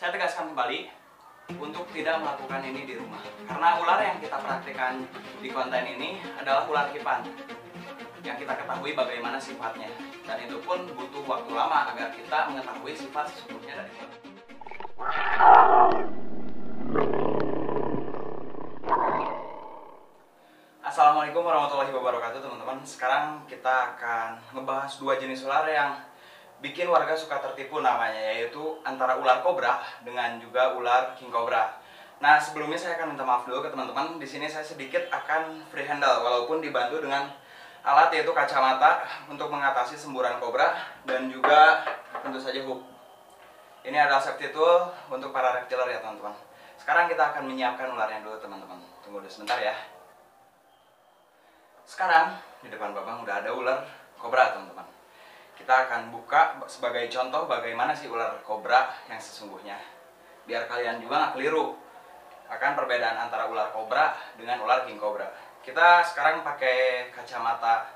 saya tegaskan kembali untuk tidak melakukan ini di rumah. Karena ular yang kita praktikkan di konten ini adalah ular hipan yang kita ketahui bagaimana sifatnya. Dan itu pun butuh waktu lama agar kita mengetahui sifat sesungguhnya dari ular. Assalamualaikum warahmatullahi wabarakatuh teman-teman Sekarang kita akan ngebahas dua jenis ular yang bikin warga suka tertipu namanya Yaitu antara ular kobra dengan juga ular king cobra. Nah sebelumnya saya akan minta maaf dulu ke teman-teman. Di sini saya sedikit akan free handle Walaupun dibantu dengan alat yaitu kacamata Untuk mengatasi semburan kobra Dan juga tentu saja hook. Ini adalah safety tool untuk para reptiler ya teman-teman. Sekarang kita akan menyiapkan ularnya dulu teman-teman. Tunggu dulu sebentar ya. Sekarang di depan Babang udah ada ular kobra teman-teman. Kita akan buka sebagai contoh bagaimana sih ular kobra yang sesungguhnya. Biar kalian juga nggak keliru akan perbedaan antara ular kobra dengan ular king cobra. Kita sekarang pakai kacamata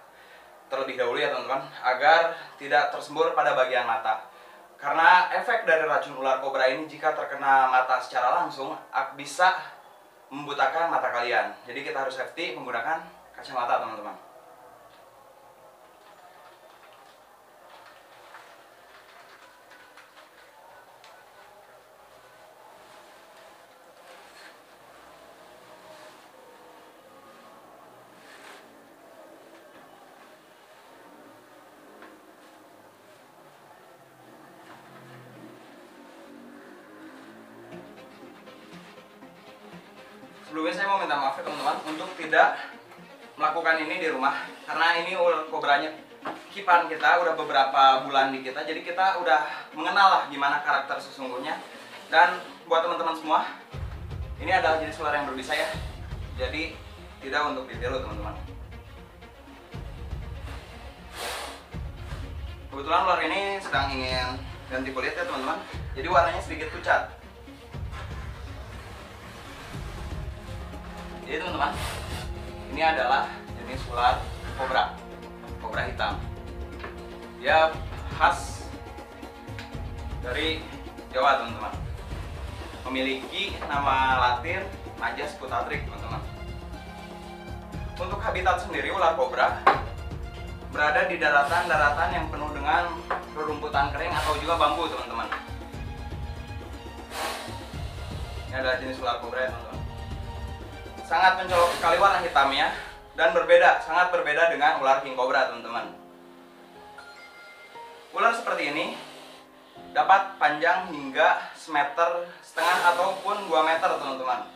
terlebih dahulu ya teman-teman agar tidak tersembur pada bagian mata. Karena efek dari racun ular kobra ini jika terkena mata secara langsung bisa membutakan mata kalian. Jadi kita harus safety menggunakan kacamata teman-teman sebelumnya saya mau minta maaf ya teman-teman untuk tidak melakukan ini di rumah. Karena ini ular kobranya kipan kita udah beberapa bulan di kita. Jadi kita udah mengenal lah gimana karakter sesungguhnya. Dan buat teman-teman semua ini adalah jenis ular yang berbisa ya. Jadi tidak untuk ditiru teman-teman. Kebetulan ular ini sedang ingin ganti kulit ya teman-teman. Jadi warnanya sedikit pucat jadi teman-teman ini adalah jenis ular kobra. Kobra hitam. Dia khas dari Jawa teman-teman. Memiliki nama latin Majas putatrik teman-teman. Untuk habitat sendiri ular kobra berada di daratan-daratan yang penuh dengan rerumputan kering atau juga bambu teman-teman. Ini adalah jenis ular kobra ya teman-teman sangat mencolok sekali warna hitamnya dan berbeda, sangat berbeda dengan ular king cobra teman-teman. Ular seperti ini dapat panjang hingga semeter setengah ataupun 2 meter teman-teman.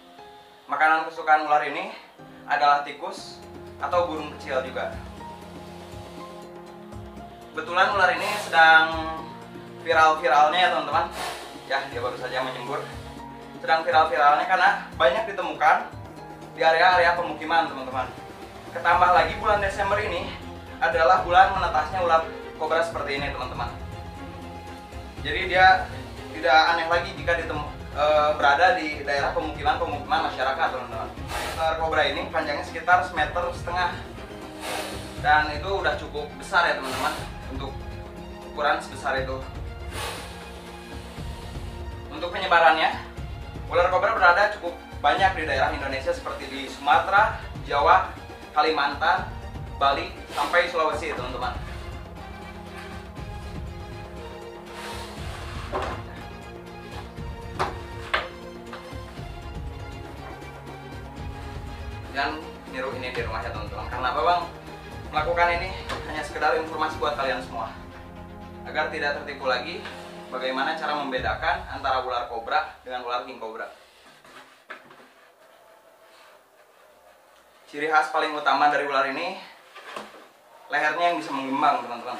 Makanan kesukaan ular ini adalah tikus atau burung kecil juga. Kebetulan ular ini sedang viral-viralnya ya teman-teman. Ya, dia baru saja menyembur. Sedang viral-viralnya karena banyak ditemukan di area-area pemukiman teman-teman. Ketambah lagi bulan Desember ini adalah bulan menetasnya ular kobra seperti ini teman-teman. Jadi dia tidak aneh lagi jika ditemu, e, berada di daerah pemukiman-pemukiman masyarakat teman-teman. Ular kobra ini panjangnya sekitar semeter setengah. Dan itu udah cukup besar ya teman-teman untuk ukuran sebesar itu. Untuk penyebarannya ular kobra berada cukup banyak di daerah Indonesia seperti di Sumatera, Jawa, Kalimantan, Bali, sampai Sulawesi teman-teman. Dan niru ini di rumah ya teman-teman. Karena apa bang? Melakukan ini hanya sekedar informasi buat kalian semua. Agar tidak tertipu lagi bagaimana cara membedakan antara ular kobra dengan ular king cobra. Ciri khas paling utama dari ular ini lehernya yang bisa mengembang, teman-teman.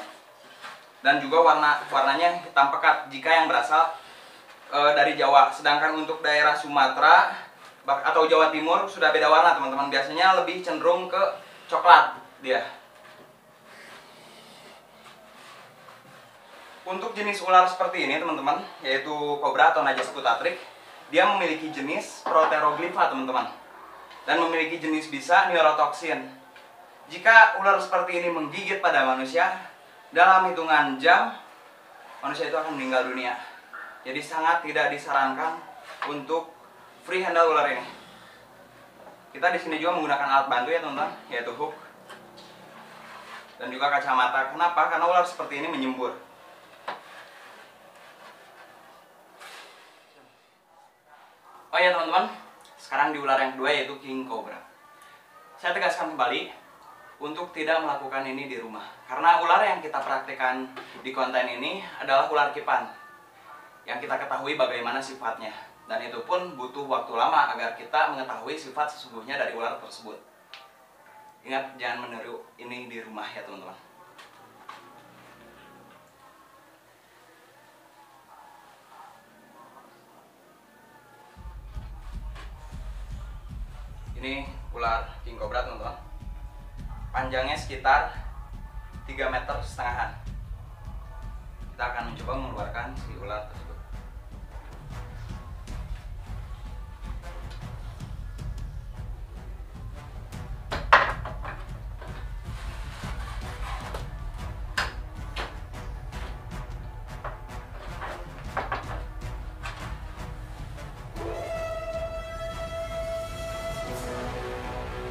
Dan juga warna warnanya hitam pekat jika yang berasal e, dari Jawa. Sedangkan untuk daerah Sumatera atau Jawa Timur sudah beda warna, teman-teman. Biasanya lebih cenderung ke coklat dia. Untuk jenis ular seperti ini, teman-teman, yaitu kobra atau najas kutatrik, dia memiliki jenis proteroglypha, teman-teman dan memiliki jenis bisa neurotoksin. Jika ular seperti ini menggigit pada manusia, dalam hitungan jam, manusia itu akan meninggal dunia. Jadi sangat tidak disarankan untuk free handle ular ini. Kita di sini juga menggunakan alat bantu ya teman-teman, yaitu hook dan juga kacamata. Kenapa? Karena ular seperti ini menyembur. Oh ya teman-teman, sekarang di ular yang kedua yaitu king cobra. Saya tegaskan kembali untuk tidak melakukan ini di rumah. Karena ular yang kita praktekkan di konten ini adalah ular kipan yang kita ketahui bagaimana sifatnya dan itu pun butuh waktu lama agar kita mengetahui sifat sesungguhnya dari ular tersebut. Ingat jangan meniru ini di rumah ya teman-teman. Ini ular king cobra teman-teman. Panjangnya sekitar 3 meter setengahan. Kita akan mencoba mengeluarkan si ular tersebut.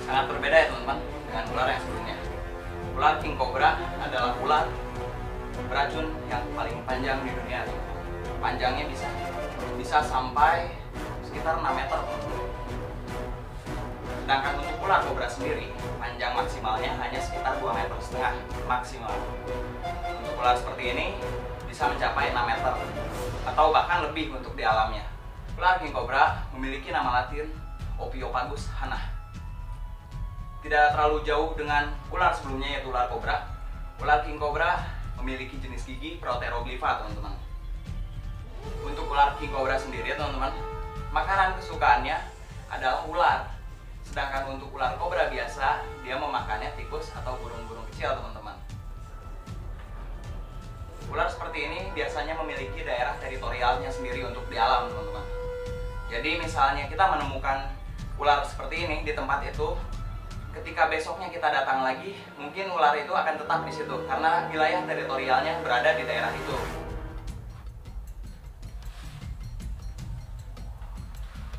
Sangat berbeda ya teman-teman dengan ular yang sebelumnya. Ular king cobra adalah ular beracun yang paling panjang di dunia. Panjangnya bisa bisa sampai sekitar 6 meter. Sedangkan untuk ular cobra sendiri, panjang maksimalnya hanya sekitar 2 meter setengah maksimal. Untuk ular seperti ini bisa mencapai 6 meter atau bahkan lebih untuk di alamnya. Ular king cobra memiliki nama latin Opiopagus hanah tidak terlalu jauh dengan ular sebelumnya yaitu ular kobra. Ular king cobra memiliki jenis gigi proteroglypha teman-teman. Untuk ular king cobra sendiri teman-teman, makanan kesukaannya adalah ular. Sedangkan untuk ular kobra biasa, dia memakannya tikus atau burung-burung kecil teman-teman. Ular seperti ini biasanya memiliki daerah teritorialnya sendiri untuk di alam teman-teman. Jadi misalnya kita menemukan ular seperti ini di tempat itu, ketika besoknya kita datang lagi, mungkin ular itu akan tetap di situ karena wilayah teritorialnya berada di daerah itu.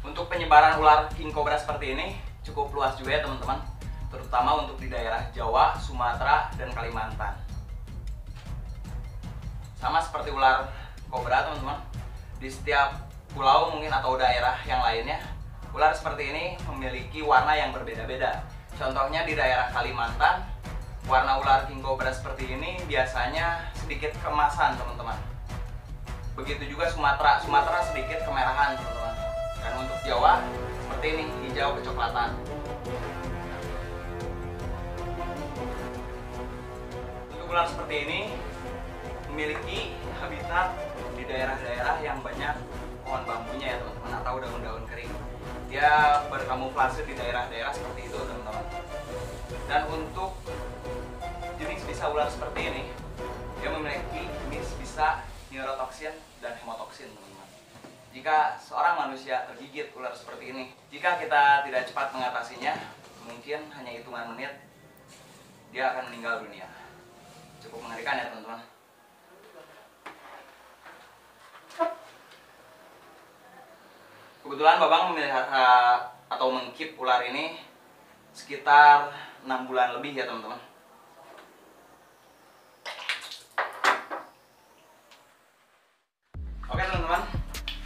Untuk penyebaran ular king cobra seperti ini cukup luas juga ya teman-teman, terutama untuk di daerah Jawa, Sumatera, dan Kalimantan. Sama seperti ular kobra teman-teman, di setiap pulau mungkin atau daerah yang lainnya, ular seperti ini memiliki warna yang berbeda-beda Contohnya di daerah Kalimantan, warna ular king cobra seperti ini biasanya sedikit kemasan teman-teman. Begitu juga Sumatera, Sumatera sedikit kemerahan teman-teman. Dan untuk Jawa seperti ini, hijau kecoklatan. Untuk ular seperti ini memiliki habitat di daerah-daerah yang banyak pohon bambunya ya teman-teman atau daun-daun kering dia berkamuflase di daerah-daerah seperti itu teman-teman dan untuk jenis bisa ular seperti ini dia memiliki jenis bisa neurotoksin dan hemotoksin teman-teman. Jika seorang manusia tergigit ular seperti ini jika kita tidak cepat mengatasinya mungkin hanya hitungan menit dia akan meninggal dunia. Cukup mengerikan ya teman-teman. Kebetulan Babang memelihara atau mengkip ular ini sekitar enam bulan lebih ya teman-teman. Oke teman-teman,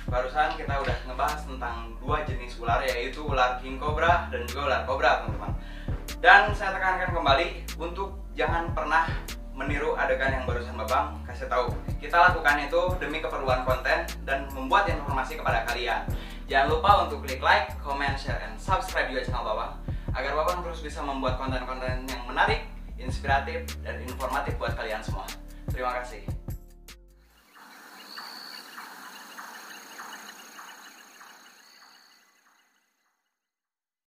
barusan kita udah ngebahas tentang dua jenis ular yaitu ular king cobra dan juga ular cobra teman-teman. Dan saya tekankan kembali untuk jangan pernah meniru adegan yang barusan Babang kasih tahu. Kita lakukan itu demi keperluan konten dan membuat informasi kepada kalian. Jangan lupa untuk klik like, comment, share, dan subscribe juga channel Babang agar Babang terus bisa membuat konten-konten yang menarik, inspiratif, dan informatif buat kalian semua. Terima kasih.